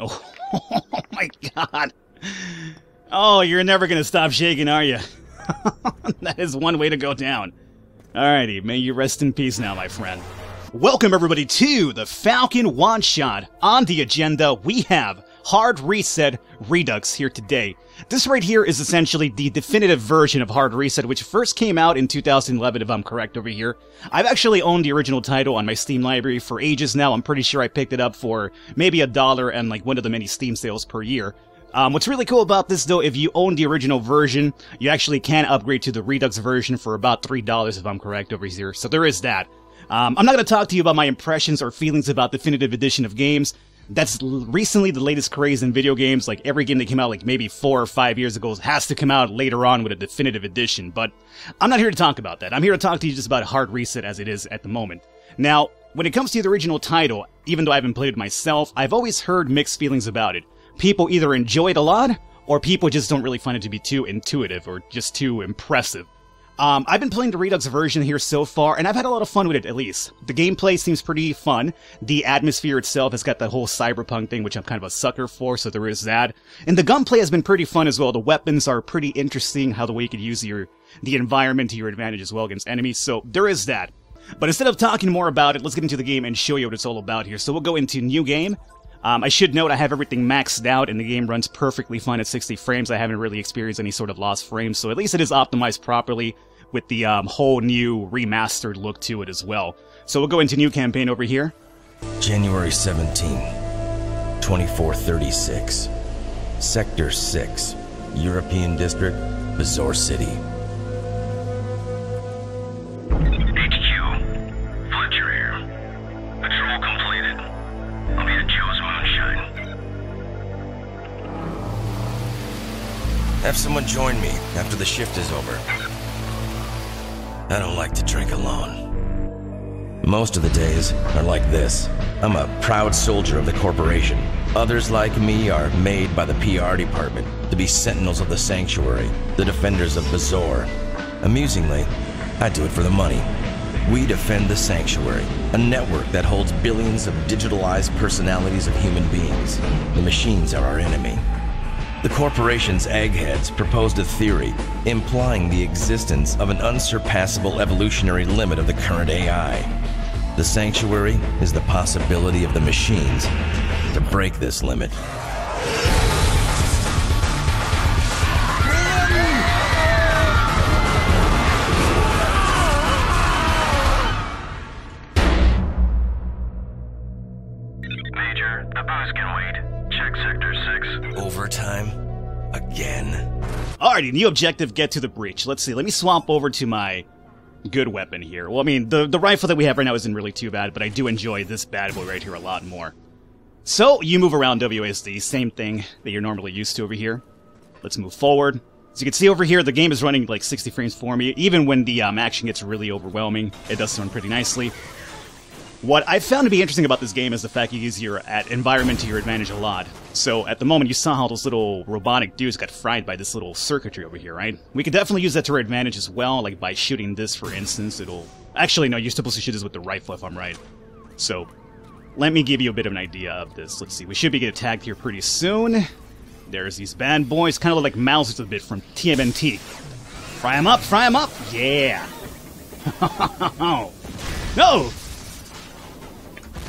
Oh, oh my god. Oh, you're never gonna stop shaking, are you? that is one way to go down. Alrighty, may you rest in peace now, my friend. Welcome everybody to the Falcon One Shot. On the agenda, we have Hard Reset Redux here today. This right here is essentially the definitive version of Hard Reset, which first came out in 2011, if I'm correct over here. I've actually owned the original title on my Steam library for ages now. I'm pretty sure I picked it up for maybe a dollar and like one of the many Steam sales per year. Um, what's really cool about this though, if you own the original version, you actually can upgrade to the Redux version for about $3 if I'm correct over here. So there is that. Um, I'm not going to talk to you about my impressions or feelings about Definitive Edition of games. That's recently the latest craze in video games. Like every game that came out like maybe four or five years ago has to come out later on with a definitive edition. But I'm not here to talk about that. I'm here to talk to you just about Hard Reset as it is at the moment. Now, when it comes to the original title, even though I haven't played it myself, I've always heard mixed feelings about it. People either enjoy it a lot, or people just don't really find it to be too intuitive or just too impressive. Um, I've been playing the Redux version here so far, and I've had a lot of fun with it, at least. The gameplay seems pretty fun. The atmosphere itself has got that whole cyberpunk thing, which I'm kind of a sucker for, so there is that. And the gunplay has been pretty fun as well. The weapons are pretty interesting, how the way you could use your, the environment to your advantage as well against enemies, so there is that. But instead of talking more about it, let's get into the game and show you what it's all about here. So we'll go into new game. Um, I should note I have everything maxed out and the game runs perfectly fine at 60 frames. I haven't really experienced any sort of lost frames, so at least it is optimized properly with the um, whole new remastered look to it as well. So we'll go into new campaign over here. January 17, 2436. Sector 6, European District, Bazaar City. Have someone join me after the shift is over. I don't like to drink alone. Most of the days are like this. I'm a proud soldier of the corporation. Others like me are made by the PR department to be sentinels of the sanctuary, the defenders of Bazaar. Amusingly, I do it for the money. We defend the sanctuary, a network that holds billions of digitalized personalities of human beings. The machines are our enemy. The corporation's eggheads proposed a theory implying the existence of an unsurpassable evolutionary limit of the current AI. The sanctuary is the possibility of the machines to break this limit. Major, the booze can wait. Check Sector 6. Overtime? Again? Alrighty, new objective, get to the breach. Let's see, let me swap over to my good weapon here. Well, I mean, the, the rifle that we have right now isn't really too bad, but I do enjoy this bad boy right here a lot more. So, you move around WASD, same thing that you're normally used to over here. Let's move forward. As you can see over here, the game is running like 60 frames for me. Even when the um, action gets really overwhelming, it does run pretty nicely. What I found to be interesting about this game is the fact you use your at environment to your advantage a lot. So at the moment, you saw how those little robotic dudes got fried by this little circuitry over here, right? We could definitely use that to our advantage as well, like by shooting this, for instance. It'll actually no, you're supposed to shoot this with the rifle if I'm right. So let me give you a bit of an idea of this. Let's see, we should be getting attacked here pretty soon. There's these bad boys, kind of look like Mousers a bit from TMNT. Fry them up, fry them up, yeah. no,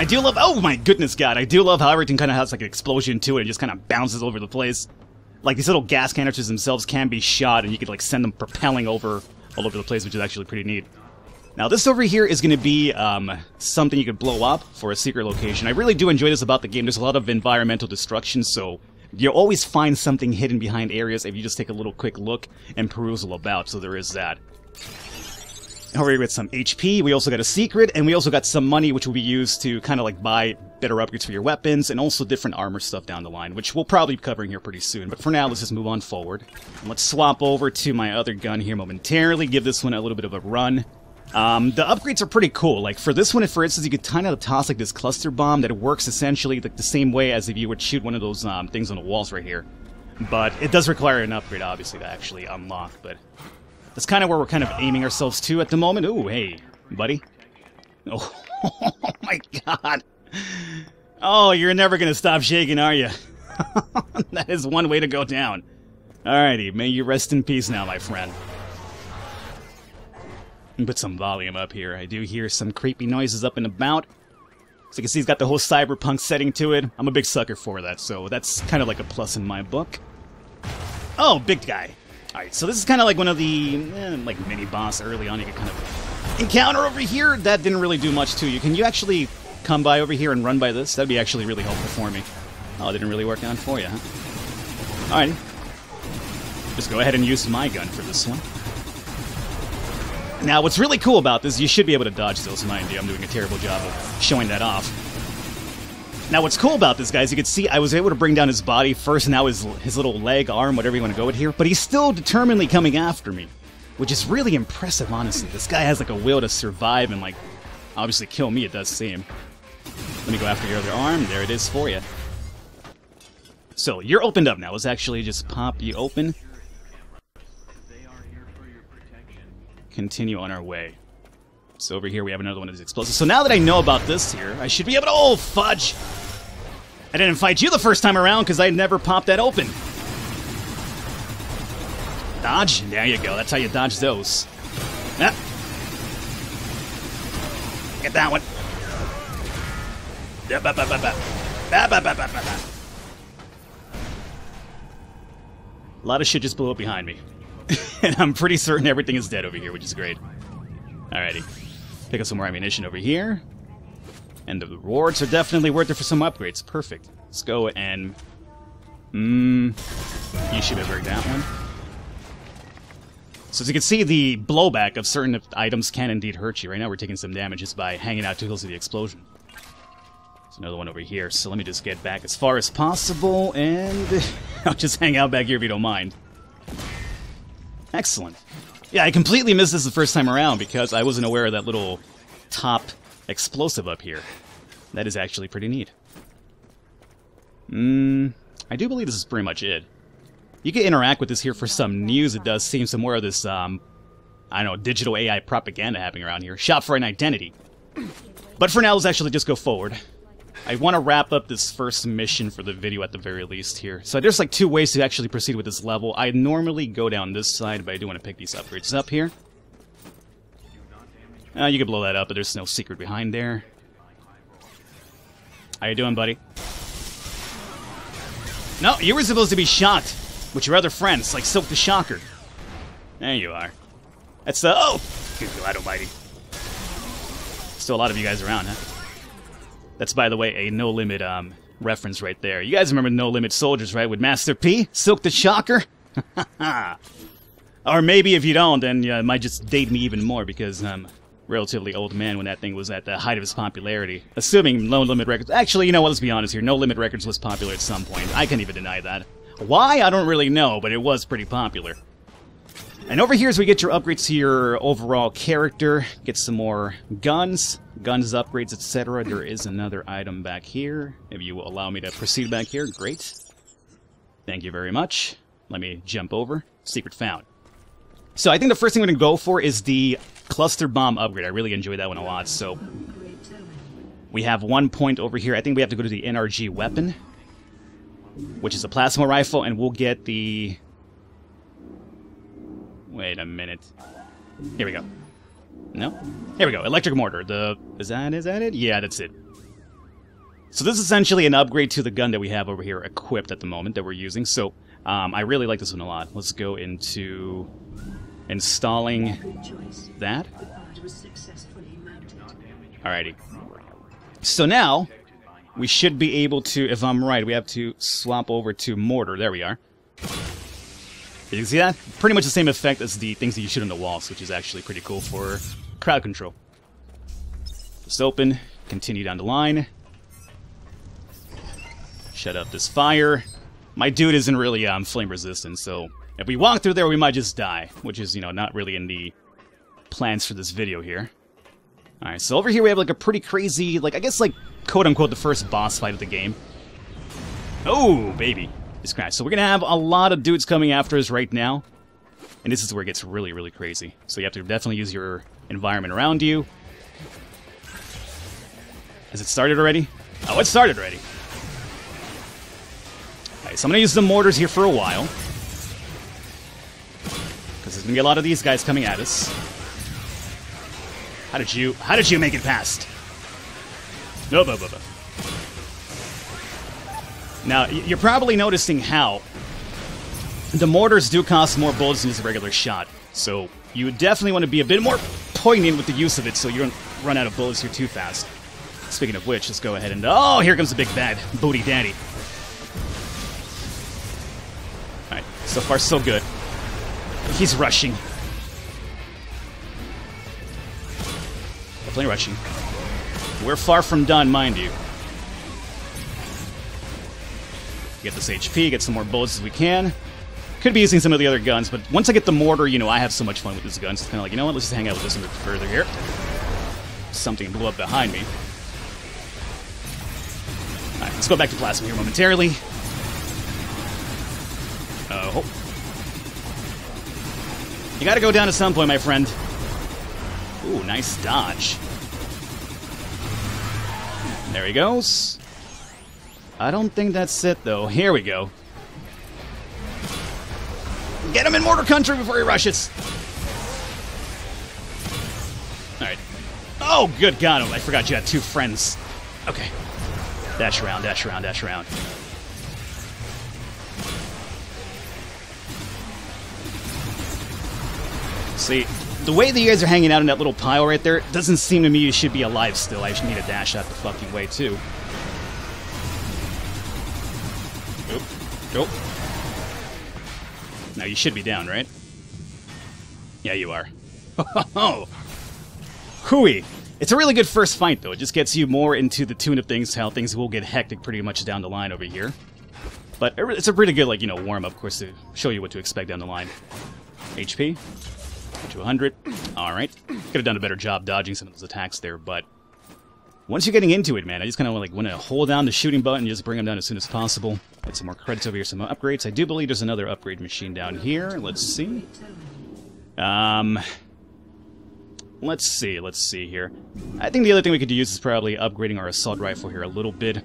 I do love. Oh my goodness, God! I do love how everything kind of has like an explosion to it and just kind of bounces over the place. Like these little gas canisters themselves can be shot, and you could like send them propelling over all over the place, which is actually pretty neat. Now this over here is going to be um, something you could blow up for a secret location. I really do enjoy this about the game. There's a lot of environmental destruction, so you'll always find something hidden behind areas if you just take a little quick look and perusal about. So there is that. Over got some HP, we also got a secret, and we also got some money which will be used to kind of like buy better upgrades for your weapons, and also different armor stuff down the line, which we'll probably be covering here pretty soon. But for now, let's just move on forward. And let's swap over to my other gun here momentarily, give this one a little bit of a run. Um, the upgrades are pretty cool. Like for this one, for instance, you could kind of toss like this cluster bomb that works essentially like the same way as if you would shoot one of those um, things on the walls right here. But it does require an upgrade, obviously, to actually unlock. But that's kind of where we're kind of aiming ourselves to at the moment. Ooh, hey, buddy. Oh, my god. Oh, you're never gonna stop shaking, are you? that is one way to go down. Alrighty, may you rest in peace now, my friend. Put some volume up here. I do hear some creepy noises up and about. So you can see he's got the whole cyberpunk setting to it. I'm a big sucker for that, so that's kind of like a plus in my book. Oh, big guy. Alright, so this is kind of like one of the, eh, like, mini-boss early on you can kind of encounter over here. That didn't really do much to you. Can you actually come by over here and run by this? That'd be actually really helpful for me. Oh, it didn't really work out for you, huh? Alright. Just go ahead and use my gun for this one. Now, what's really cool about this, you should be able to dodge those, mind you. I'm doing a terrible job of showing that off. Now, what's cool about this, guys, you can see I was able to bring down his body first, now his, his little leg, arm, whatever you want to go with here, but he's still determinedly coming after me, which is really impressive, honestly. This guy has, like, a will to survive and, like, obviously kill me, it does seem. Let me go after your other arm. There it is for you. So, you're opened up now. Let's actually just pop you open. Continue on our way. So over here we have another one of these explosives. So now that I know about this here, I should be able to- Oh, fudge! I didn't fight you the first time around because I never popped that open. Dodge? There you go. That's how you dodge those. Ah. Get that one. A lot of shit just blew up behind me. and I'm pretty certain everything is dead over here, which is great. Alrighty. Pick up some more ammunition over here. And the rewards are definitely worth it for some upgrades. Perfect. Let's go and... Mmm... You should have heard that one. So as you can see, the blowback of certain items can indeed hurt you. Right now we're taking some damage just by hanging out too close to the explosion. There's another one over here, so let me just get back as far as possible, and I'll just hang out back here if you don't mind. Excellent. Yeah, I completely missed this the first time around because I wasn't aware of that little top explosive up here. That is actually pretty neat. Mmm, I do believe this is pretty much it. You can interact with this here for some news. It does seem some more of this, um, I don't know, digital AI propaganda happening around here. Shop for an identity. But for now, let's actually just go forward. I want to wrap up this first mission for the video at the very least here. So there's like two ways to actually proceed with this level. I normally go down this side, but I do want to pick these upgrades up here. Uh, you can blow that up, but there's no secret behind there. How you doing, buddy? No, you were supposed to be shot with your other friends, like Silkk the Shocker. There you are. That's the... Oh! Good God almighty. Still a lot of you guys around, huh? That's, by the way, a No Limit um, reference right there. You guys remember No Limit Soldiers, right? With Master P? Silkk the Shocker? or maybe if you don't, then uh, it might just date me even more because a relatively old man when that thing was at the height of its popularity. Assuming No Limit Records... Actually, you know what? Let's be honest here. No Limit Records was popular at some point. I can't even deny that. Why? I don't really know, but it was pretty popular. And over here as we get your upgrades to your overall character, get some more guns, guns upgrades, etc. There is another item back here. If you will allow me to proceed back here, great. Thank you very much. Let me jump over. Secret found. So I think the first thing we're going to go for is the cluster bomb upgrade. I really enjoy that one a lot. So we have one point over here. I think we have to go to the NRG weapon, which is a plasma rifle, and we'll get the Wait a minute. Here we go. No? Here we go. Electric mortar. The is that is that it? Yeah, that's it. So this is essentially an upgrade to the gun that we have over here equipped at the moment that we're using. So um, I really like this one a lot. Let's go into installing that. Alrighty. So now we should be able to, if I'm right, we have to swap over to mortar. There we are. You can see that? Pretty much the same effect as the things that you shoot on the walls, which is actually pretty cool for crowd control. Just open, continue down the line. Shut up this fire. My dude isn't really um, flame resistant, so if we walk through there, we might just die, which is, you know, not really in the plans for this video here. Alright, so over here we have like a pretty crazy, like, I guess like, quote-unquote, the first boss fight of the game. Oh, baby. This guy. So we're gonna have a lot of dudes coming after us right now. And this is where it gets really, really crazy. So you have to definitely use your environment around you. Has it started already? Oh, it started already. Alright, so I'm gonna use the mortars here for a while. There's gonna be a lot of these guys coming at us. How did you how did you make it past? No, no, no, no. Now, you're probably noticing how the mortars do cost more bullets than just a regular shot. So you definitely want to be a bit more poignant with the use of it so you don't run out of bullets here too fast. Speaking of which, let's go ahead and... Oh, here comes the big bad. Booty Daddy. Alright, so far so good. He's rushing. Definitely rushing. We're far from done, mind you. Get this HP, get some more bullets as we can. Could be using some of the other guns, but once I get the mortar, you know, I have so much fun with this gun. so It's kind of like, you know what, let's just hang out with this a bit further here. Something blew up behind me. Alright, let's go back to plasma here momentarily. Uh, oh. You gotta go down at some point, my friend. Ooh, nice dodge. There he goes. I don't think that's it, though. Here we go. Get him in mortar country before he rushes. Alright. Oh, good God. Oh, I forgot you had two friends. Okay. Dash around, dash around, dash around. See, the way that you guys are hanging out in that little pile right there doesn't seem to me you should be alive still. I should need a dash out the fucking way, too. Nope. Nope. Now you should be down, right? Yeah, you are. Oh, hooey! It's a really good first fight, though. It just gets you more into the tune of things, how things will get hectic pretty much down the line over here. But it's a pretty good, like, you know, warm-up, course, to show you what to expect down the line. HP to 100. Alright. Could have done a better job dodging some of those attacks there, but... Once you're getting into it, man, I just kind of like want to hold down the shooting button and just bring them down as soon as possible. Get some more credits over here, some upgrades. I do believe there's another upgrade machine down here. Let's see. Um... Let's see, let's see here. I think the other thing we could use is probably upgrading our assault rifle here a little bit.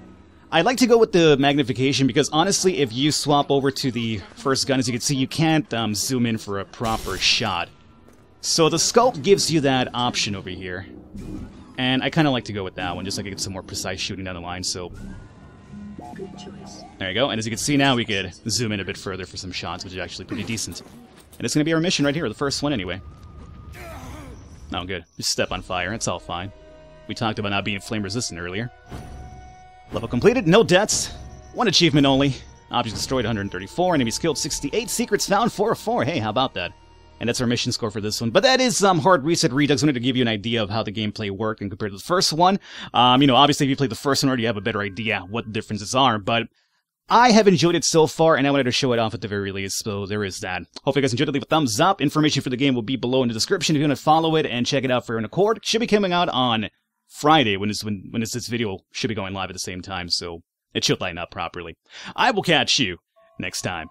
I'd like to go with the magnification because honestly, if you swap over to the first gun, as you can see, you can't um, zoom in for a proper shot. So the sculpt gives you that option over here. And I kind of like to go with that one, just so I can get some more precise shooting down the line, so... There you go, and as you can see now, we could zoom in a bit further for some shots, which is actually pretty decent. And it's going to be our mission right here, the first one anyway. Oh, good. Just step on fire, it's all fine. We talked about not being flame resistant earlier. Level completed, no deaths. One achievement only. Objects destroyed 134, enemies killed 68, secrets found 4 of 4. Hey, how about that? And that's our mission score for this one. But that is um, Hard Reset Redux. I wanted to give you an idea of how the gameplay worked and compared to the first one. Um, you know, obviously, if you played the first one already, you have a better idea what the differences are. But I have enjoyed it so far, and I wanted to show it off at the very least, so there is that. Hope you guys enjoyed it. Leave a thumbs up. Information for the game will be below in the description if you want to follow it and check it out for your own accord. Should be coming out on Friday when, it's, when, when this video should be going live at the same time, so it should line up properly. I will catch you next time.